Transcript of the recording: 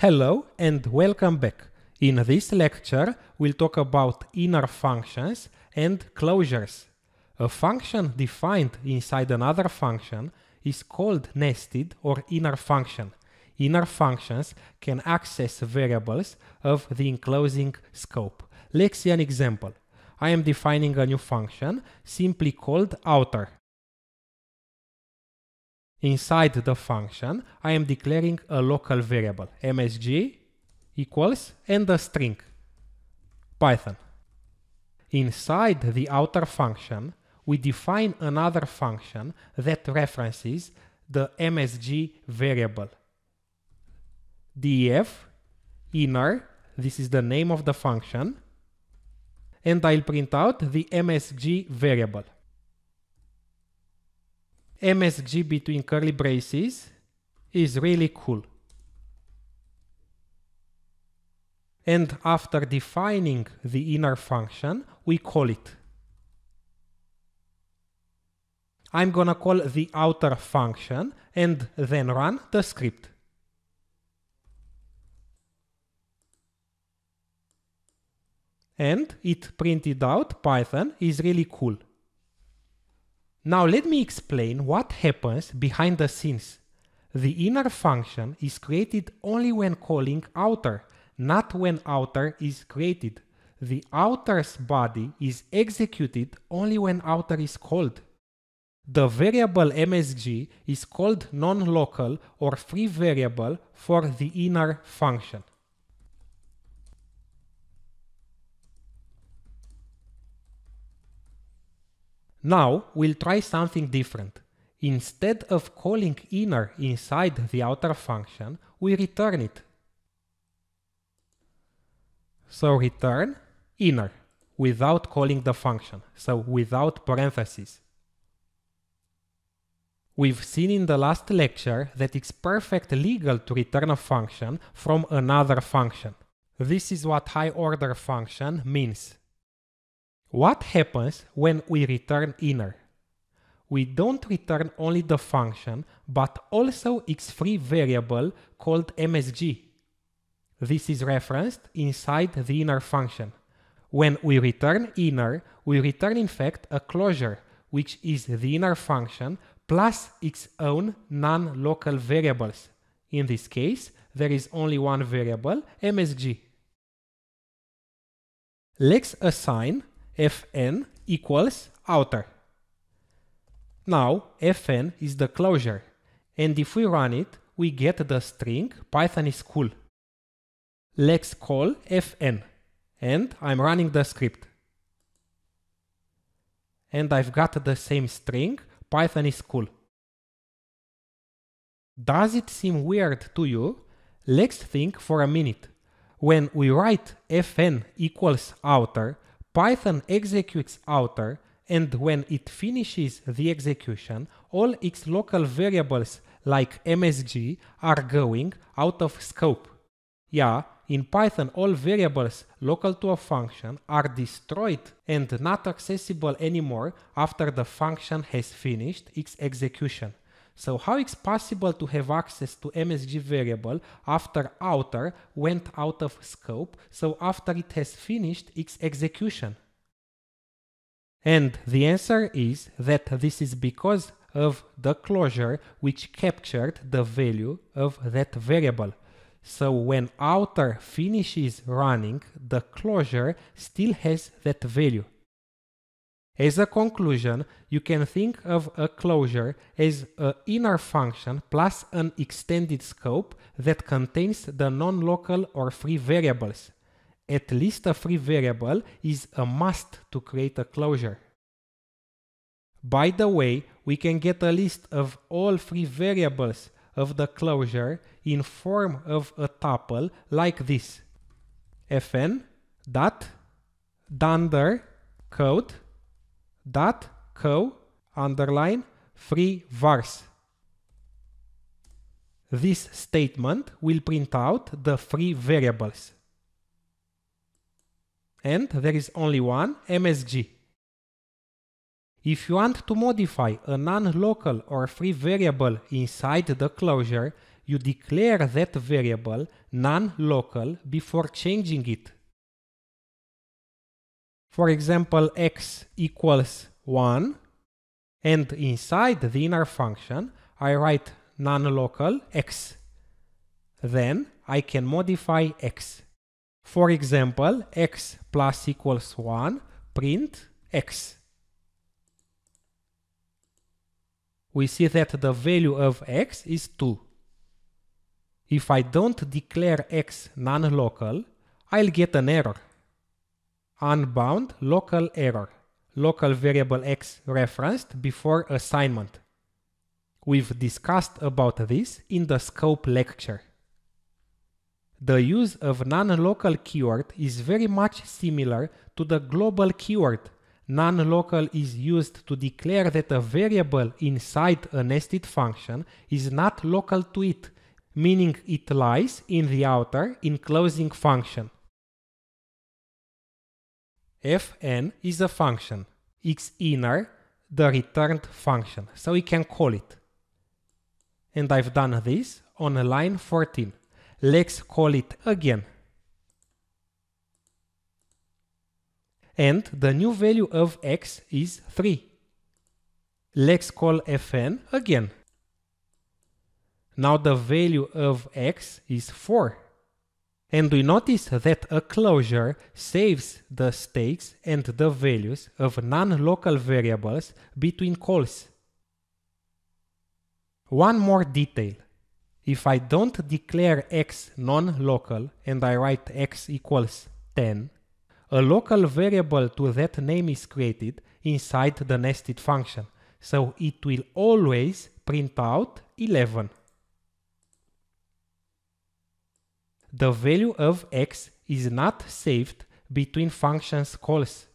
Hello and welcome back. In this lecture, we'll talk about inner functions and closures. A function defined inside another function is called nested or inner function. Inner functions can access variables of the enclosing scope. Let's see an example. I am defining a new function simply called outer. Inside the function, I am declaring a local variable, msg equals and a string, python. Inside the outer function, we define another function that references the msg variable. def inner, this is the name of the function, and I'll print out the msg variable msg between curly braces is really cool. And after defining the inner function, we call it. I'm gonna call the outer function and then run the script. And it printed out Python is really cool. Now let me explain what happens behind the scenes. The inner function is created only when calling outer, not when outer is created. The outer's body is executed only when outer is called. The variable msg is called non-local or free variable for the inner function. Now we'll try something different. Instead of calling inner inside the outer function, we return it. So return inner without calling the function, so without parentheses. We've seen in the last lecture that it's perfectly legal to return a function from another function. This is what high order function means. What happens when we return inner? We don't return only the function, but also its free variable called msg. This is referenced inside the inner function. When we return inner, we return in fact a closure, which is the inner function plus its own non-local variables. In this case, there is only one variable, msg. Let's assign fn equals outer. Now fn is the closure and if we run it we get the string python is cool. Let's call fn and I'm running the script. And I've got the same string python is cool. Does it seem weird to you? Let's think for a minute. When we write fn equals outer, Python executes outer and when it finishes the execution, all its local variables like msg are going out of scope. Yeah, in Python all variables local to a function are destroyed and not accessible anymore after the function has finished its execution. So how it's possible to have access to MSG variable after outer went out of scope, so after it has finished its execution? And the answer is that this is because of the closure which captured the value of that variable. So when outer finishes running, the closure still has that value. As a conclusion, you can think of a closure as an inner function plus an extended scope that contains the non-local or free variables. At least a free variable is a must to create a closure. By the way, we can get a list of all free variables of the closure in form of a tuple like this. fn dot dunder code dot co underline free vars. This statement will print out the free variables. And there is only one MSG. If you want to modify a non-local or free variable inside the closure, you declare that variable non-local before changing it. For example, x equals 1, and inside the inner function, I write non-local x. Then I can modify x. For example, x plus equals 1, print x. We see that the value of x is 2. If I don't declare x non-local, I'll get an error. Unbound local error. Local variable x referenced before assignment. We've discussed about this in the scope lecture. The use of non-local keyword is very much similar to the global keyword. Non-local is used to declare that a variable inside a nested function is not local to it, meaning it lies in the outer enclosing function. Fn is a function, xinner the returned function, so we can call it. And I've done this on line 14. Let's call it again. And the new value of x is 3. Let's call fn again. Now the value of x is 4. And we notice that a closure saves the stakes and the values of non-local variables between calls. One more detail. If I don't declare x non-local and I write x equals 10, a local variable to that name is created inside the nested function, so it will always print out 11. The value of x is not saved between functions calls.